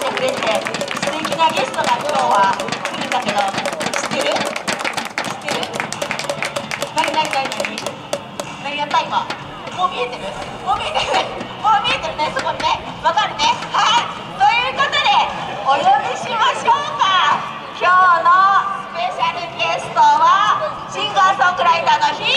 ンデフレンデ素敵なゲストが今日は来る。んだけど知ってる。知ってる。何何何何何やった今もう見えてる。もう見えてる。もう見えてる。ねそこにねわかる。ねはいということでお呼びしましょうか今日のスペシャルゲストはシンガーソングライターのヒ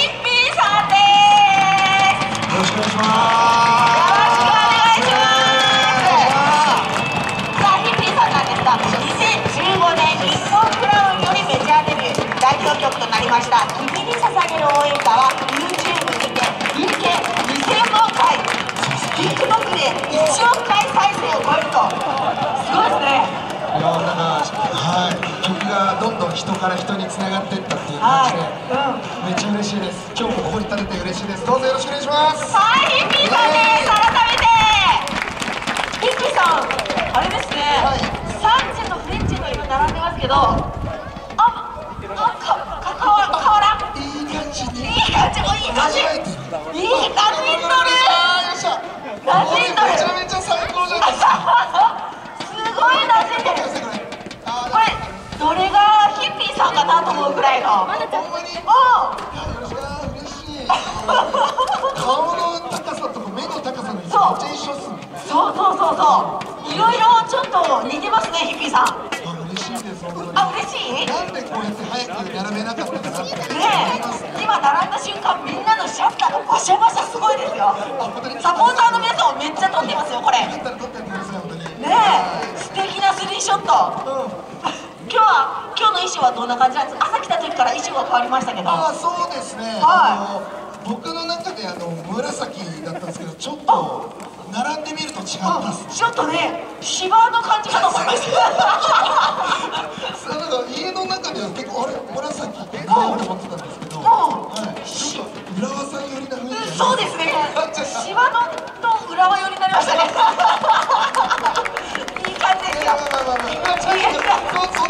人から人に繋がっていったっていう感じで、はい、うん。めっちゃ嬉しいです。今日もここに立てて嬉しいです。どうぞよろしくお願いします。はい、ヒッピーさんです。改めて。ヒッピーさん、あれですね。はい。サンチェとフレンチの色並んでますけど。あ、あ、か、か、かわ、変わら。ん。いい感じ。にいい感じ、おいい感じ。いい感じ。にとる。めちゃめちゃ最高じ。ゃないですか。すごい馴染んでる。これ、どれがさんかなと思うぐらいの。ーほんまに。いやおよろしく嬉しい。顔の高さとか目の高さのめっちゃ一緒っすね。そうそうそうそう。いろいろちょっと似てますね、ヒッピーさん。あ嬉しいです本当に。あ、嬉しい。なんでこうやって早く並べなかったかなっね。え、今並んだ瞬間、みんなのシャッターがバシャバシャすごいですよ。サポーターの皆さんもめっちゃ撮ってますよ、これ。ね。え、素敵なスリーショット。衣装はどんな感じなんですか？朝来た時から衣装が変わりましたけど。ああそうですね、はあの僕の中であの紫だったんですけどちょっと並んでみると違ったちょっとね、芝の感じかと思いました。そうなんか家の中では結構あれ紫ってって思ってたんですけど、うんはい、ちょっと浦和さん寄りな雰囲気そうですね。芝のと浦和寄りになりましたね。いい感じですよ。まあまあまあまあ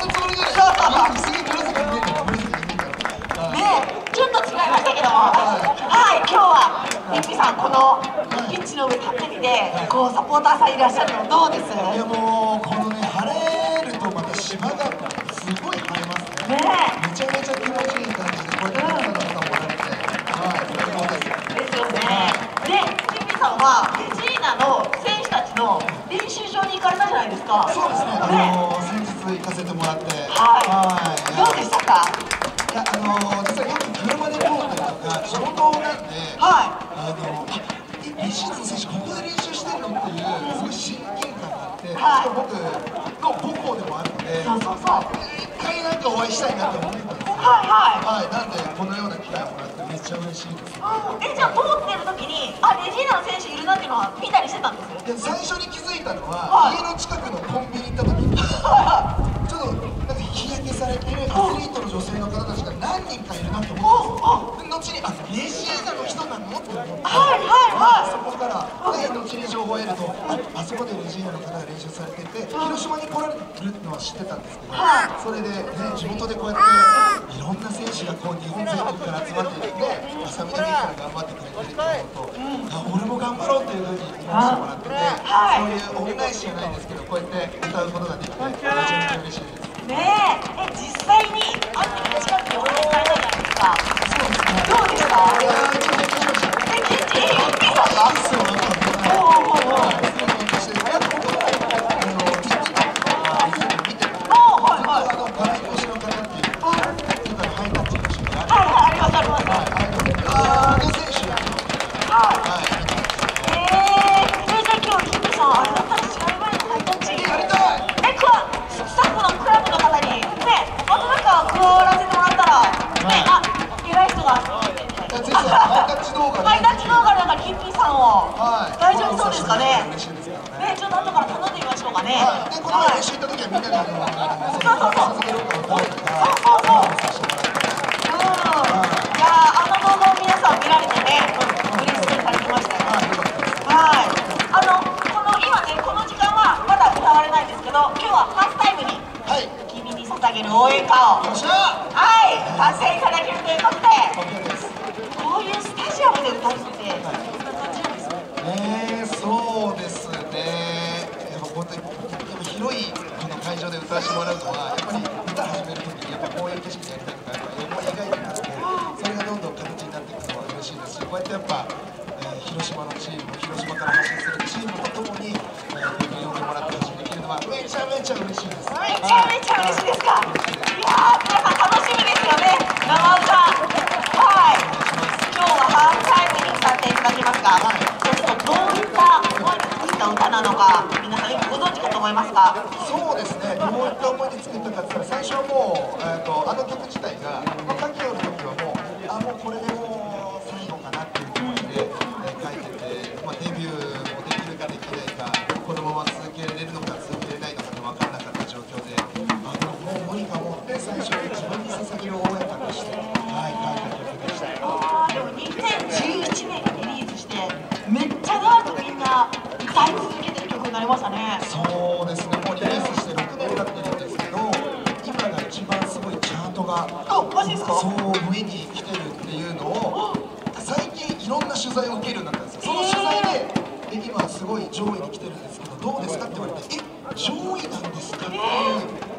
か。そうですねあねの先日行かせてもらってはい。どうでしたか？いやあの実はよく車で通ったりとか地元なんではあのあえ西津選手ここで練習してるのっていうすごい親近感があって、はい僕の母校でもあるのでい。そうそうそう。一回なんかお会いしたいなって思ってたんですよはいはい。はいなんでこのような機会をもらってめっちゃ嬉しいですえ、じゃあ、通ってる時に、あ、レジーナの選手いるなっていうのは、見たりしてたんです。で最初に気づいたのははい。家の近くのコンビニ行った時にちょっとなんか日焼けされてるアスリートの女性の方たちが何人かいるなと思ったんですよ。で後にあレジーナの人なの？って思って。はいはいはいで後に情報を得るとああそこでレジーナの方が練習されてて広島に来られてるのは知ってたんですけどはい。それで、ね、地元でこうやっていろんな選手がこう日本全国から集まっているんで浅見でもいいから頑張ってくれてるって思うとあ俺も頑張ろうっていうふうに思わせてもらっててはい。そういう恩返しじゃないんですけどこうやって歌うことができてハイタッチ動画ハイタッチ動画で、なんか、ヒッピーさんを。はい。大丈夫そうですかね？嬉しいですからね。ね、ちょっと後から頼んでみましょうかね。はい。でこの前練習行った時はみんなであのそうそうそう会場で歌わせてもらうのはやっぱりかと思いますが。そうですね、どういった思いで作ったかって言ったら最初はもう、えー、とあの曲自体が、書き終わる時はもうあもうこれでもう最後かなっていう気持ちで、え書いてて、まあ、デビューもできるかできないかこのまま続けられるのか続けられないのか分からなかった状況であでももう無理かもって最初に自分に捧げる応援歌として、はい、書いた曲でした。てる曲になりましたね。そうですね、もうリリースして6年経ってるんですけど、今が一番すごいチャートが。そう上に来てるっていうのを最近いろんな取材を受けるようになったんですよその取材でえ今すごい上位に来てるんですけどどうですかって言われてえ上位なんですかっていう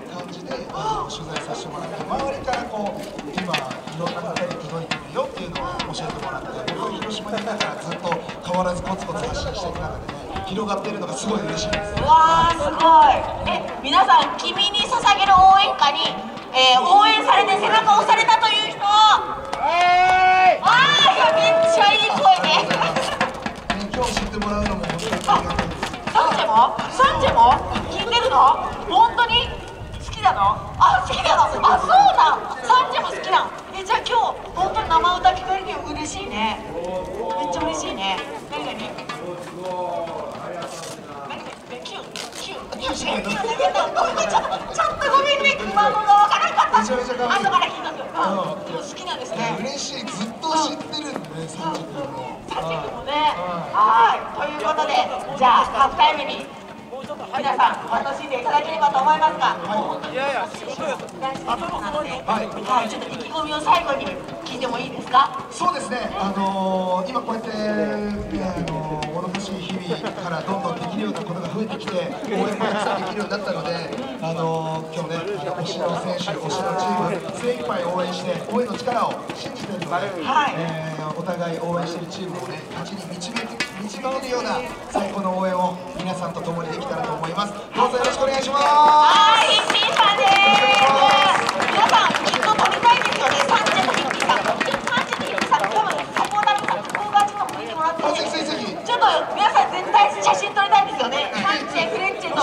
感じであの取材させてもらって周りからこう今いろんな方に届いてるよっていうのを教えてもらって僕は広島にいながらずっと変わらずコツコツ発信していく中でね広がってるのがすごい嬉しい。ですうわーすごい。え皆さん君に捧げる応援歌に、えー応援されて背中を押されたという人。あーい。やめっちゃいい声。でね今日知ってもらうのも本当にありがたいです。サンジェも？サンジェも？聞いてるの？本当に好きなの？あ好きなの？あそうなん。サンジェも好きなん。えじゃあ今日本当に生歌聞かれて嬉しいね。めっちゃ嬉しいね何何何えキュンキュンキュンキュンキュンキュンごめんごめんちょっとちょっとごめんごめん今のがわからなかっためちゃめちゃ可愛い後から聞いたんだよでも好きなんですね嬉しいずっと知ってるんでサンジ君もサンジ君もねはいということでじゃあハーフタイムに皆さん楽しんでいただければと思いますが、もう本当に大好きなので、はいはい、ちょっと意気込みを最後に。聞いてもいいですか？そうですね、あのー今こうやって、ねあのー、もどかしい日々からどんどんできるようなことが増えてきて、応援もたくさんできるようになったので、あのー今日ね、あの推しの選手、推しのチーム、精一杯応援して、応援の力を信じているので、はいえーお互い応援しているチームをね、勝ちに導け導けるような最高の応援を皆さんと共にできたらと思います。どうぞよろしくお願いします。はい、ヒッピーさんです。皆さん、きっと撮りたいですよね、サンチェとヒッピーさん。サンチェとヒッピーさん、多分サポーターの方、向こう側ちょっと向いてもらってあぜひぜひぜひちょっと皆さん絶対写真撮りたいんですよね。サンチェ、フレッチェと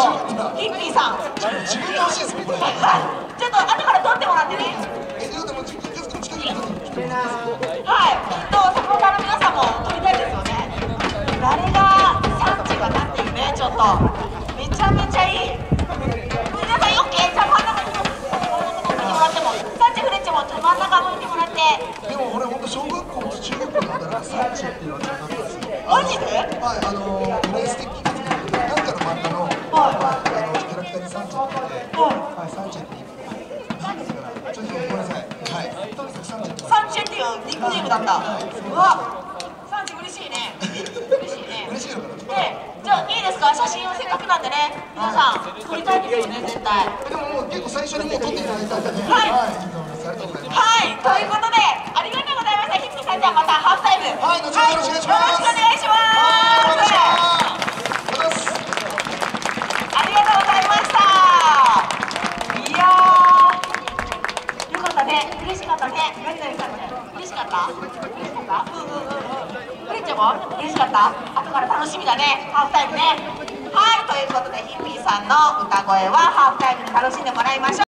ヒッピーさん。自分で欲しいですね、これ。ちょっと後から撮ってもらってね。え、でも、でも、ちょっと近くに撮ってきてもらってはい、きっとサポーターの皆さんも撮りたいですよね。誰がサンチェかなめちゃめちゃいい。皆さんじゃあ真ん中にもらっても。サンチェフレッチェも真ん中向いてもらって。でも俺本当小学校と中学校のあたらサンチェって言われてたんですよ。マジで？はい、あのプレイスティックなんかの漫画の、はいあのキャラクターにサンチェっていて、はいはい、サンチェって言。ちょっとごめんなさい。はい。とにかくサンチェって。サンチェっていうニックネームだった。うわ、サンチェ嬉しいね。嬉しいね。嬉しいのかな？で、じゃあいいですか？写真をせっかくなんでね、皆さん撮りたいですよね、絶対。でももう結構最初にもう撮っていただいたんでね。はいいい。はい、ということで、ありがとうございました。ヒッピーさん、じゃあまたハーフタイム。はい後ほどよろしくお願いしますよろしくお願いします。ありがとうございました。いやー、よかったね、嬉しかったね。嬉しかった？嬉しかった？うんうんうんうん。嬉しかった？楽しみだね、ハーフタイムね。はい、ということで、ヒッピーさんの歌声はハーフタイムに楽しんでもらいましょう。